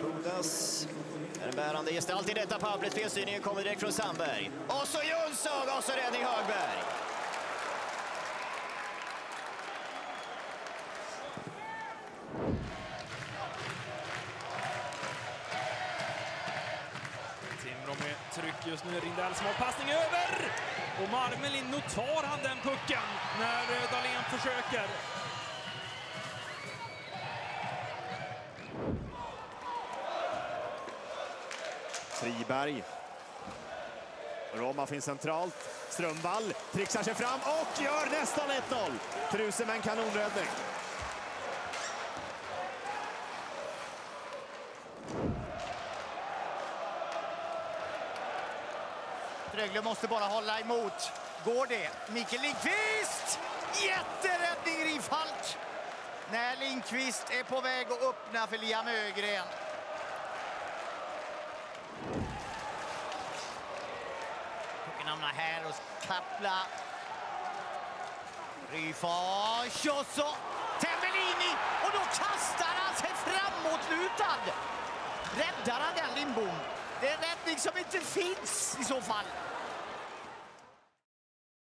Pudas är en bärande gestalt i detta pappret. Felstyrningen kommer direkt från Sandberg. Och så Jönsson och så räddning Högberg. Timrå med tryck just nu. Rindell som har passning över! Och Marmelin, nu tar han den pucken när Dahlén försöker. Friberg. Roma finns centralt. Strömvall trixar sig fram och gör nästan 1-0. Truse med en kanonräddning. Rögle måste bara hålla emot. Går det? Mikael Lindqvist! Jätteräddning Rifalk! När Lindqvist är på väg att öppna för Liam Ögren. Pucken hamnar här hos Kapla. Ryfors och så Tambellini och då kastar han sig framåtlutad. Räddar han den Lindbom? Det är en räddning som inte finns i så fall.